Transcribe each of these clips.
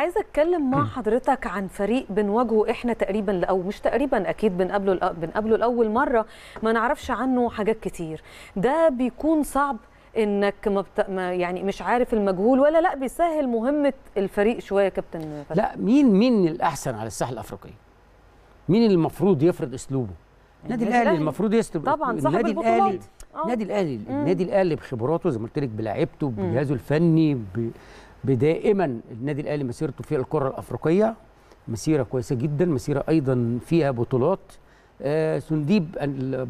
عايزة أتكلم مع حضرتك عن فريق بنواجهه إحنا تقريبا أو مش تقريبا أكيد بنقابله بنقابله لأول مرة ما نعرفش عنه حاجات كتير. ده بيكون صعب إنك ما, بت... ما يعني مش عارف المجهول ولا لأ بيسهل مهمة الفريق شوية يا كابتن فتحي لأ مين مين الأحسن على الساحه الافريقيه مين اللي المفروض يفرض أسلوبه؟ النادي الأهلي. المفروض يسلب طبعا صاحب النادي الأهلي. آه. النادي الأهلي النادي الأهلي بخبراته زي ما قلت لك بلاعيبته بجهازه الفني ب- بدائما النادي الأهلي مسيرته في الكرة الأفريقية مسيرة كويسة جدا مسيرة أيضا فيها بطولات. آه سنديب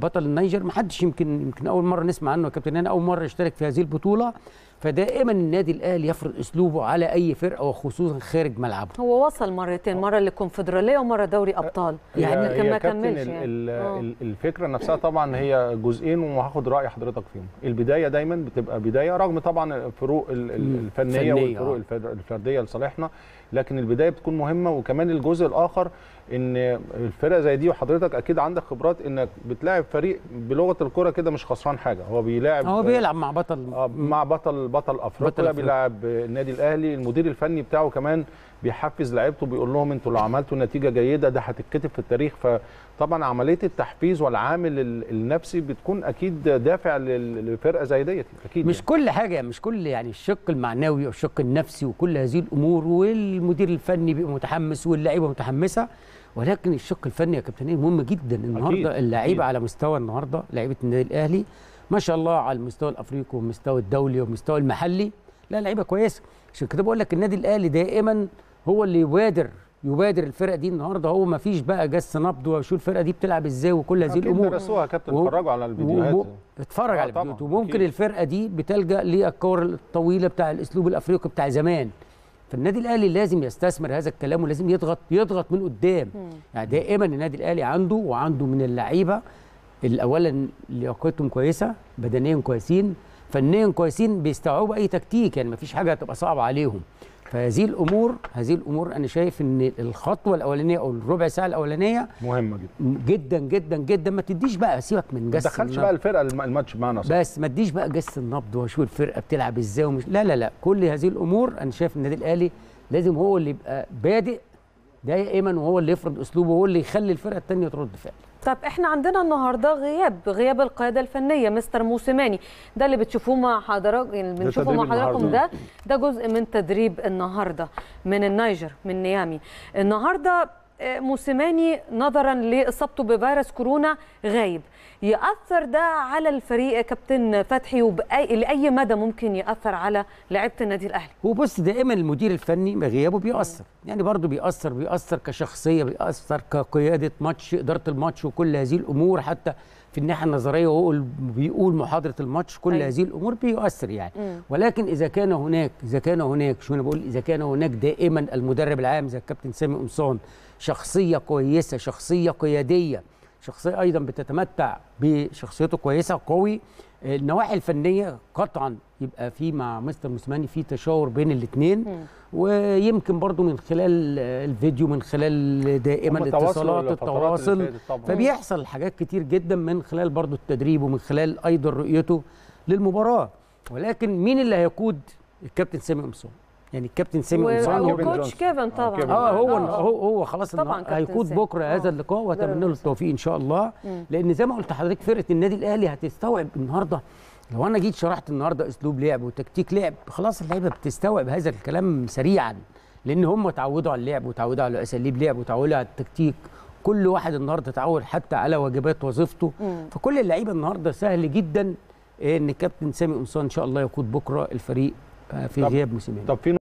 بطل النيجر ما حدش يمكن يمكن أول مرة نسمع عنه يا كابتن. أنا أول مرة يشترك في هذه البطولة. فدائما النادي الأهلي يفرض أسلوبه على أي فرقة وخصوصا خارج ملعبه هو وصل مرتين مرة للكونفدرالية ومرة دوري أبطال يعني هي ما كملش يعني. آه. ال- الفكرة نفسها طبعا هي جزئين وهاخد رأي حضرتك فيهم البداية دايما بتبقى بداية رغم طبعا الفروق. الفنية فنية، والفروق آه. الفر- الفردية لصالحنا لكن البداية بتكون مهمة وكمان الجزء الآخر إن الفرق زي دي وحضرتك أكيد عندك خبرات إنك بتلاعب فريق بلغة الكرة كده مش خسران حاجة هو بيلاعب هو بيلعب مع بطل آه، مع بطل بطل أفريقيا. بيلعب النادي الأهلي المدير الفني بتاعه كمان بيحفز لعيبته بيقول لهم أنتوا لو عملتوا نتيجة جيدة ده هتتكتب في التاريخ فطبعا عملية التحفيز والعامل ال- النفسي بتكون أكيد دافع لفرقة زي ديت أكيد مش يعني. كل حاجة مش كل يعني الشق المعنوي والشق النفسي وكل هذه الأمور والمدير الفني بيبقى متحمس واللعيبة متحمسة ولكن الشق الفني يا كابتن إيه مهم جدا النهارده اللعيبة. على مستوى النهارده لعيبة النادي الأهلي ما شاء الله على المستوى الأفريقي والمستوى الدولي والمستوى المحلي. لا لعيبة كويسة. عشان كده بقول لك النادي الأهلي دائما هو اللي يبادر يبادر الفرقة دي النهارده. هو ما فيش بقى جس نبض وشو الفرقة دي بتلعب إزاي وكل هذه الأمور. درسوها يا كابتن. اتفرجوا على الفيديوهات. اتفرج آه على طبعاً، الفيديوهات. وممكن أكيد. الفرقة دي بتلجأ للكور الطويلة بتاع الأسلوب الأفريقي بتاع زمان. فالنادي الأهلي لازم يستثمر هذا الكلام ولازم يضغط يضغط من قدام. يعني دائما النادي الأهلي عنده وعنده من اللعيبة اولا لياقتهم كويسة بدنيا كويسين فنيا كويسين بيستوعبوا اي تكتيك يعني مفيش حاجة هتبقى صعبة عليهم. فهذه الأمور هذه الأمور أنا شايف إن الخطوة الأولانية أو الربع ساعة الأولانية مهمة جدا. جدا جدا جدا. ما تديش بقى سيبك من ما جس تدخلش النبض. بقى الفرقة الم- الماتش معانا صح بس ما تديش بقى جس النبض واشوف الفرقة بتلعب إزاي ومش لا لا لا. كل هذه الأمور أنا شايف النادي الأهلي لازم هو اللي يبقى بادئ دائما وهو اللي يفرض أسلوبه وهو اللي يخلي الفرقة الثانية ترد فعل طب إحنا عندنا النهارده غياب غياب القيادة الفنية مستر موسيماني. ده اللي بتشوفوه مع حضرتك يعني اللي بنشوفه مع حضراتكم. ده. ده جزء من تدريب النهارده من النيجر من نيامي. النهارده موسيماني نظرا لإصابته بفيروس كورونا غايب. يأثر ده على الفريق كابتن فتحي وبأي لأي مدى ممكن يأثر على لعيبة النادي الأهلي؟ هو بص دائما المدير الفني غيابه بيأثر. يعني برضه بيأثر بيأثر كشخصية بيأثر كقيادة ماتش إدارة الماتش وكل هذه الأمور. حتى في الناحية النظرية وهو بيقول محاضرة الماتش كل أيوة. هذه الأمور بيؤثر يعني مم. ولكن إذا كان هناك إذا كان هناك شو أنا بقول إذا كان هناك دائما المدرب العام زي الكابتن سامي قمصان شخصية كويسة شخصية قيادية شخصية أيضا بتتمتع بشخصيته كويسة قوي النواحي الفنية قطعا يبقى في مع مستر موسيماني في تشاور بين الاثنين ويمكن برضو من خلال الفيديو من خلال دائما الاتصالات التواصل. فبيحصل حاجات كتير جدا من خلال برضو التدريب ومن خلال أيضا رؤيته للمباراة. ولكن مين اللي هيقود الكابتن سامي قمصان يعني الكابتن سامي قمصان وكوتش. كيفن آه، طبعا آه هو آه. هو هو خلاص طبعاً هيقود سامي. بكرة هذا آه. اللقاء واتمنى له التوفيق إن شاء الله مم. لأن زي ما قلت لحضرتك فرقة النادي الأهلي هتستوعب النهارده لو أنا جيت شرحت النهارده أسلوب لعب وتكتيك لعب خلاص اللعيبة بتستوعب هذا الكلام سريعا لأن هم اتعودوا على اللعب وتعودوا على أساليب لعب وتعودوا على التكتيك كل واحد النهارده اتعود حتى على واجبات وظيفته مم. فكل اللعيبة النهارده سهل جدا إن كابتن سامي قمصان إن شاء الله يقود بكرة الفريق آه، في غياب موسيماني طب في